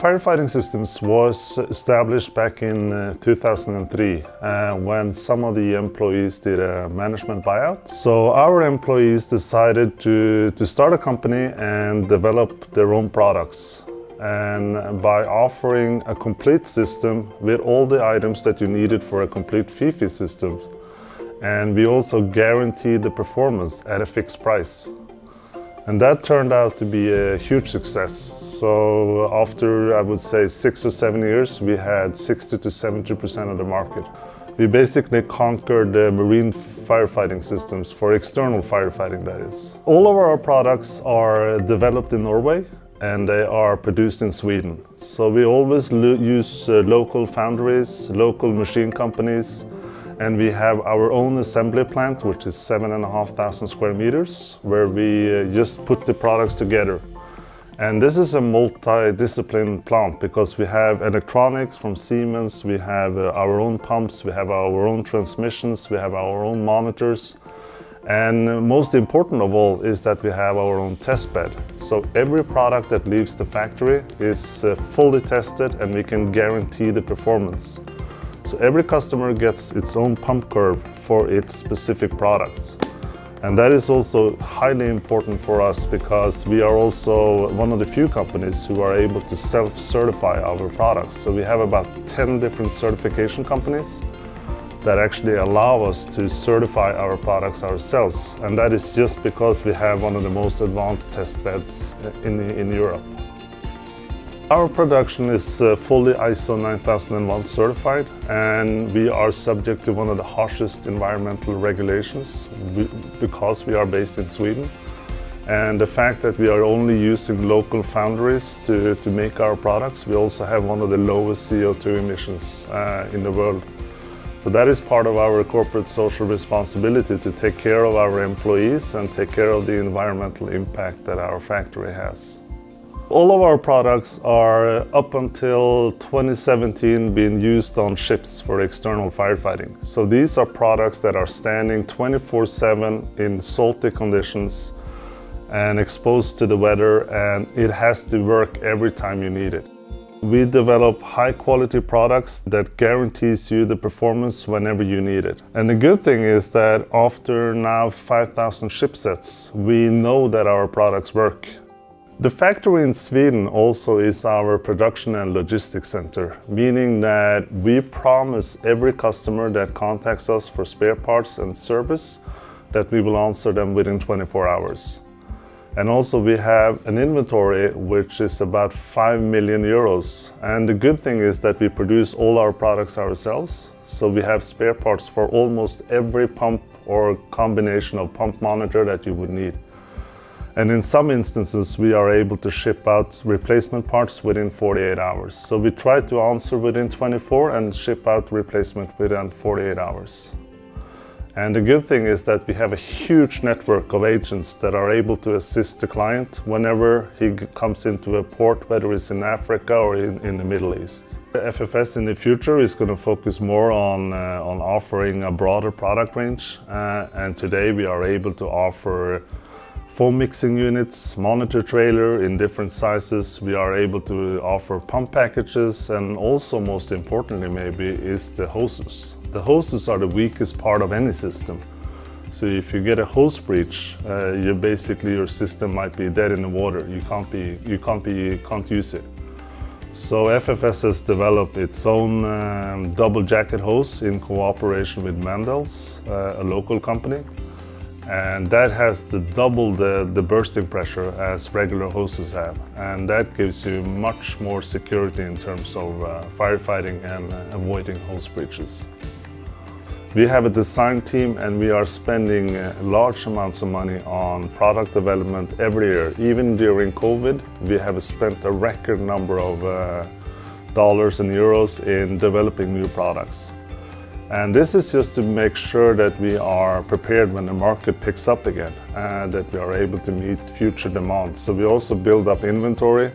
Firefighting Systems was established back in uh, 2003 uh, when some of the employees did a management buyout. So our employees decided to, to start a company and develop their own products. And by offering a complete system with all the items that you needed for a complete FIFI system, and we also guaranteed the performance at a fixed price. And that turned out to be a huge success. So after, I would say, six or seven years, we had 60 to 70% of the market. We basically conquered the marine firefighting systems for external firefighting, that is. All of our products are developed in Norway and they are produced in Sweden. So we always use uh, local foundries, local machine companies, and we have our own assembly plant, which is seven and a half thousand square meters, where we uh, just put the products together. And this is a multi-discipline plant because we have electronics from Siemens, we have uh, our own pumps, we have our own transmissions, we have our own monitors. And most important of all is that we have our own test bed. So every product that leaves the factory is uh, fully tested and we can guarantee the performance. So every customer gets its own pump curve for its specific products. And that is also highly important for us because we are also one of the few companies who are able to self-certify our products. So we have about 10 different certification companies that actually allow us to certify our products ourselves. And that is just because we have one of the most advanced test beds in, in Europe. Our production is uh, fully ISO 9001 certified and we are subject to one of the harshest environmental regulations because we are based in Sweden. And the fact that we are only using local foundries to, to make our products, we also have one of the lowest CO2 emissions uh, in the world. So that is part of our corporate social responsibility to take care of our employees and take care of the environmental impact that our factory has. All of our products are uh, up until 2017 being used on ships for external firefighting. So these are products that are standing 24-7 in salty conditions and exposed to the weather and it has to work every time you need it. We develop high quality products that guarantees you the performance whenever you need it. And the good thing is that after now 5,000 shipsets, we know that our products work the factory in Sweden also is our production and logistics center, meaning that we promise every customer that contacts us for spare parts and service that we will answer them within 24 hours. And also we have an inventory which is about 5 million euros. And the good thing is that we produce all our products ourselves. So we have spare parts for almost every pump or combination of pump monitor that you would need. And in some instances, we are able to ship out replacement parts within 48 hours. So we try to answer within 24 and ship out replacement within 48 hours. And the good thing is that we have a huge network of agents that are able to assist the client whenever he comes into a port, whether it's in Africa or in, in the Middle East. The FFS in the future is going to focus more on, uh, on offering a broader product range. Uh, and today we are able to offer foam mixing units, monitor trailer in different sizes. We are able to offer pump packages and also most importantly maybe is the hoses. The hoses are the weakest part of any system. So if you get a hose breach, uh, you basically your system might be dead in the water. You can't be, you can't be, can't use it. So FFS has developed its own um, double jacket hose in cooperation with Mandals, uh, a local company and that has the double the, the bursting pressure as regular hoses have and that gives you much more security in terms of uh, firefighting and uh, avoiding hose breaches. We have a design team and we are spending uh, large amounts of money on product development every year. Even during COVID, we have spent a record number of uh, dollars and euros in developing new products. And this is just to make sure that we are prepared when the market picks up again and that we are able to meet future demands. So we also build up inventory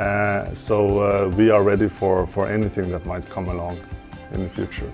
uh, so uh, we are ready for, for anything that might come along in the future.